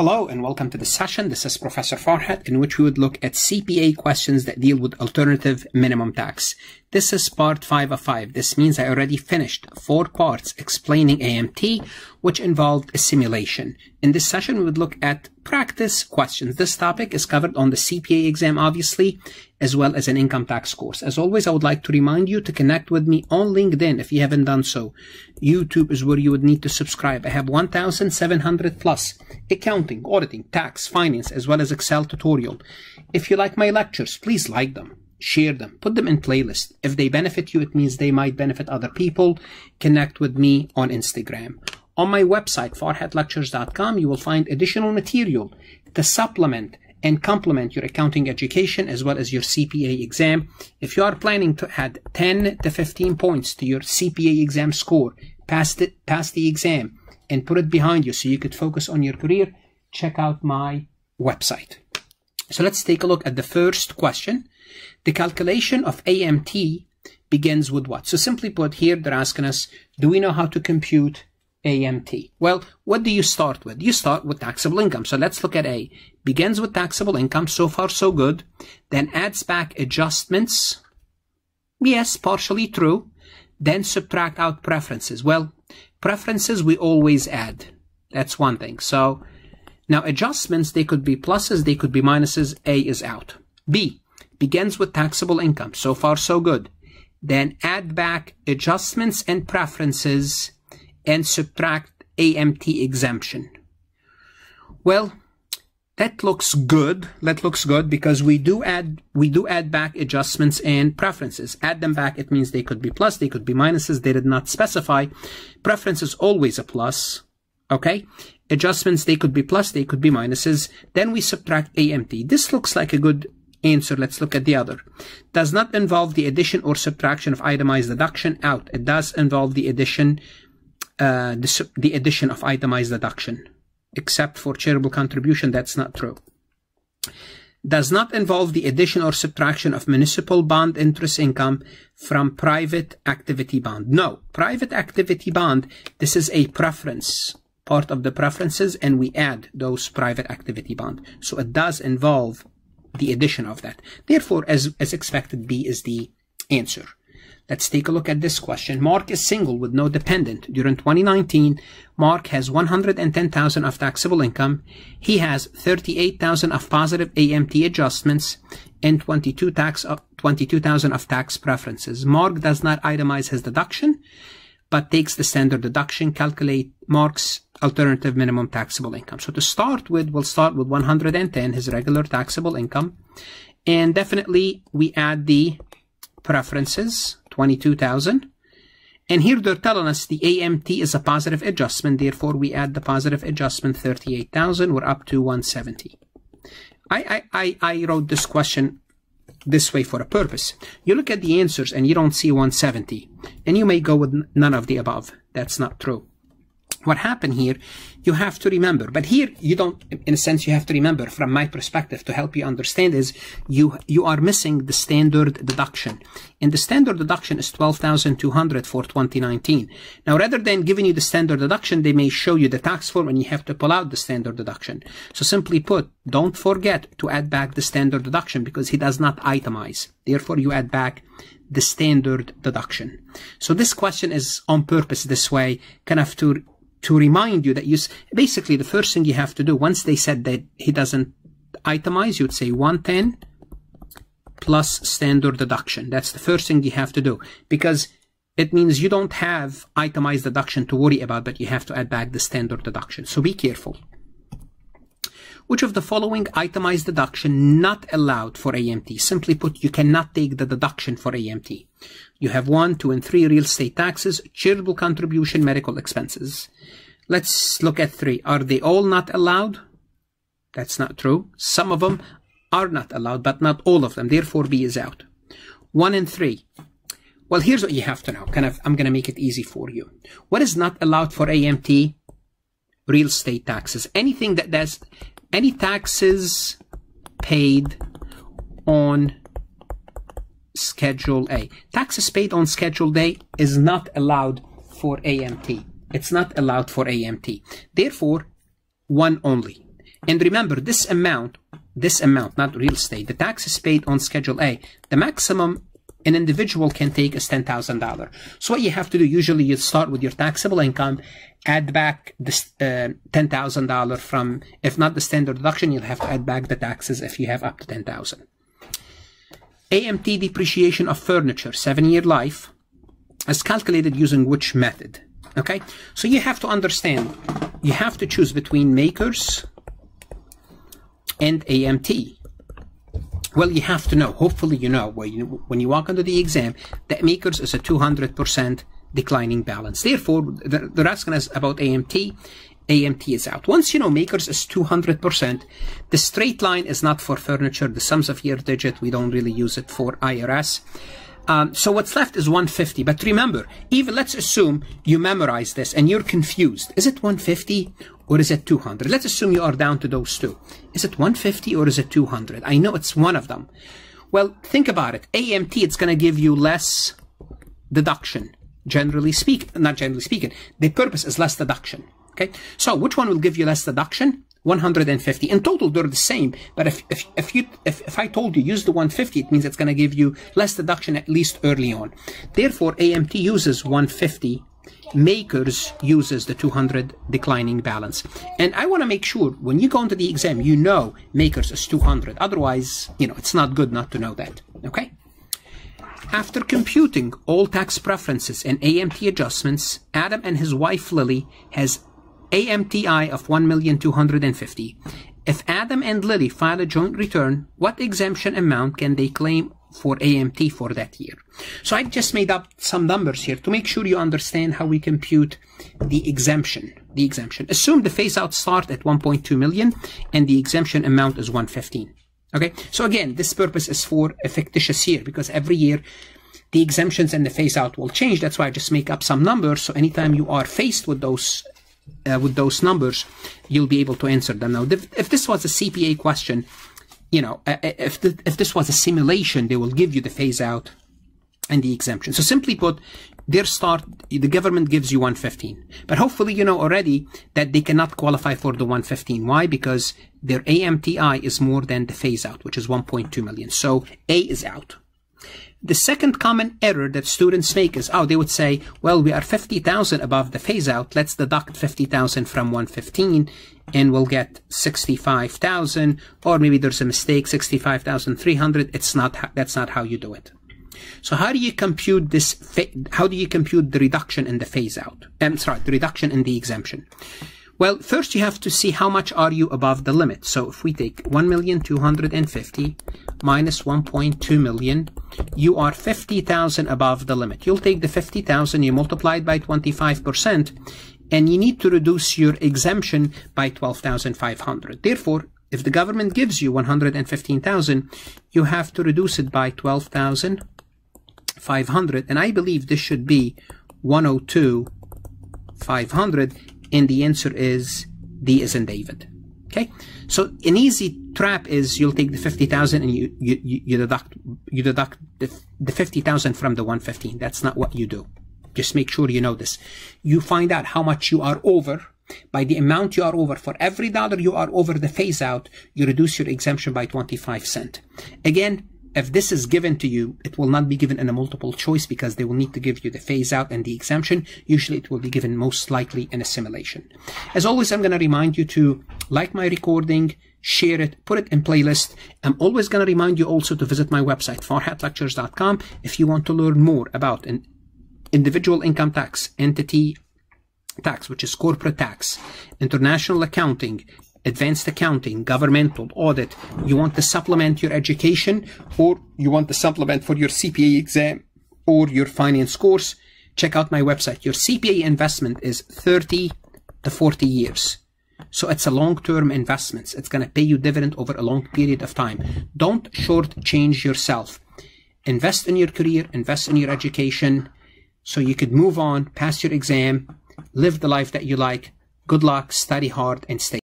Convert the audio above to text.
Hello and welcome to the session. This is Professor Farhat in which we would look at CPA questions that deal with alternative minimum tax. This is part 5 of 5. This means I already finished four parts explaining AMT, which involved a simulation. In this session, we would look at practice questions. This topic is covered on the CPA exam, obviously, as well as an income tax course. As always, I would like to remind you to connect with me on LinkedIn if you haven't done so. YouTube is where you would need to subscribe. I have 1,700 plus accounting, auditing, tax, finance, as well as Excel tutorial. If you like my lectures, please like them share them, put them in playlist. If they benefit you, it means they might benefit other people. Connect with me on Instagram. On my website, farhatlectures.com, you will find additional material to supplement and complement your accounting education as well as your CPA exam. If you are planning to add 10 to 15 points to your CPA exam score, pass, it, pass the exam and put it behind you so you could focus on your career, check out my website. So let's take a look at the first question. The calculation of AMT begins with what? So simply put here, they're asking us, do we know how to compute AMT? Well, what do you start with? You start with taxable income. So let's look at A. Begins with taxable income. So far, so good. Then adds back adjustments. Yes, partially true. Then subtract out preferences. Well, preferences we always add. That's one thing. So now adjustments, they could be pluses, they could be minuses. A is out. B begins with taxable income. So far, so good. Then add back adjustments and preferences and subtract AMT exemption. Well, that looks good. That looks good because we do add we do add back adjustments and preferences. Add them back. It means they could be plus, they could be minuses. They did not specify. Preference is always a plus. Okay. Adjustments they could be plus, they could be minuses. Then we subtract AMT. This looks like a good answer. Let's look at the other. Does not involve the addition or subtraction of itemized deduction out. It does involve the addition, uh, the, the addition of itemized deduction. Except for charitable contribution, that's not true. Does not involve the addition or subtraction of municipal bond interest income from private activity bond. No, private activity bond, this is a preference part of the preferences and we add those private activity bond. So it does involve the addition of that. Therefore, as, as expected, B is the answer. Let's take a look at this question. Mark is single with no dependent. During 2019, Mark has 110,000 of taxable income. He has 38,000 of positive AMT adjustments and 22 tax uh, of 22,000 of tax preferences. Mark does not itemize his deduction, but takes the standard deduction, calculate Mark's alternative minimum taxable income. So to start with, we'll start with 110, his regular taxable income. And definitely we add the preferences, 22,000. And here they're telling us the AMT is a positive adjustment. Therefore, we add the positive adjustment, 38,000. We're up to 170. I, I, I wrote this question this way for a purpose. You look at the answers and you don't see 170. And you may go with none of the above. That's not true what happened here, you have to remember. But here, you don't, in a sense, you have to remember from my perspective to help you understand is you, you are missing the standard deduction. And the standard deduction is 12,200 for 2019. Now, rather than giving you the standard deduction, they may show you the tax form and you have to pull out the standard deduction. So simply put, don't forget to add back the standard deduction because he does not itemize. Therefore, you add back the standard deduction. So this question is on purpose this way, kind of to to remind you that you basically the first thing you have to do once they said that he doesn't itemize, you'd say 110 plus standard deduction. That's the first thing you have to do because it means you don't have itemized deduction to worry about, but you have to add back the standard deduction. So be careful. Which of the following itemized deduction not allowed for AMT? Simply put, you cannot take the deduction for AMT. You have one, two, and three real estate taxes, charitable contribution, medical expenses. Let's look at three. Are they all not allowed? That's not true. Some of them are not allowed, but not all of them. Therefore, B is out. One and three. Well, here's what you have to know. Kind of, I'm going to make it easy for you. What is not allowed for AMT? Real estate taxes. Anything that does any taxes paid on Schedule A. Taxes paid on Schedule A is not allowed for AMT. It's not allowed for AMT. Therefore, one only. And remember, this amount, this amount, not real estate, the taxes paid on Schedule A, the maximum an individual can take is $10,000. So what you have to do, usually you start with your taxable income, add back this uh, $10,000 from, if not the standard deduction, you'll have to add back the taxes if you have up to 10,000. AMT depreciation of furniture, seven-year life, is calculated using which method? Okay, so you have to understand, you have to choose between MACRS and AMT. Well, you have to know, hopefully you know, when you, when you walk into the exam, that MACRS is a 200% declining balance. Therefore, they're asking us about AMT. AMT is out. Once you know MACRS is 200%, the straight line is not for furniture. The sums of year digit, we don't really use it for IRS. Um, so what's left is 150. But remember, even let's assume you memorize this and you're confused. Is it 150 or is it 200? Let's assume you are down to those two. Is it 150 or is it 200? I know it's one of them. Well, think about it. AMT, it's going to give you less deduction, generally speaking. Not generally speaking. The purpose is less deduction. Okay. So which one will give you less deduction? 150. In total, they're the same. But if, if, if you, if, if I told you use the 150, it means it's going to give you less deduction at least early on. Therefore, AMT uses 150. MACRS uses the 200 declining balance. And I want to make sure when you go into the exam, you know MACRS is 200. Otherwise, you know, it's not good not to know that. Okay? After computing all tax preferences and AMT adjustments, Adam and his wife Lily has AMTI of 1,250. If Adam and Lily file a joint return, what exemption amount can they claim for AMT for that year? So I've just made up some numbers here to make sure you understand how we compute the exemption. The exemption. Assume the phase out start at 1.2 million and the exemption amount is 115. Okay. So again, this purpose is for a fictitious year because every year the exemptions and the phase out will change. That's why I just make up some numbers. So anytime you are faced with those uh, with those numbers, you'll be able to answer them. Now, if this was a CPA question, you know, if the, if this was a simulation, they will give you the phase out and the exemption. So simply put, their start, the government gives you 115. But hopefully you know already that they cannot qualify for the 115. Why? Because their AMTI is more than the phase out, which is 1.2 million. So A is out. The second common error that students make is, oh, they would say, well, we are 50,000 above the phase out. Let's deduct 50,000 from 115 and we'll get 65,000 or maybe there's a mistake, 65,300. It's not, that's not how you do it. So how do you compute this, how do you compute the reduction in the phase out? I'm sorry, the reduction in the exemption. Well, first you have to see how much are you above the limit. So if we take 1,250 minus 1.2 million, you are 50,000 above the limit. You'll take the 50,000, you multiply it by 25%, and you need to reduce your exemption by 12,500. Therefore, if the government gives you 115,000, you have to reduce it by 12,500, and I believe this should be 102,500 and the answer is D is in David. Okay, so an easy trap is you'll take the 50,000 and you, you, you deduct, you deduct the, the 50,000 from the 115. That's not what you do. Just make sure you know this. You find out how much you are over by the amount you are over. For every dollar you are over the phase out, you reduce your exemption by 25 cent. Again, if this is given to you, it will not be given in a multiple choice because they will need to give you the phase out and the exemption. Usually it will be given most likely in a simulation. As always, I'm going to remind you to like my recording, share it, put it in playlist. I'm always going to remind you also to visit my website, farhatlectures.com, if you want to learn more about an individual income tax, entity tax, which is corporate tax, international accounting, advanced accounting, governmental, audit, you want to supplement your education or you want to supplement for your CPA exam or your finance course, check out my website. Your CPA investment is 30 to 40 years. So it's a long-term investment. It's going to pay you dividend over a long period of time. Don't shortchange yourself. Invest in your career, invest in your education so you could move on, pass your exam, live the life that you like. Good luck, study hard, and stay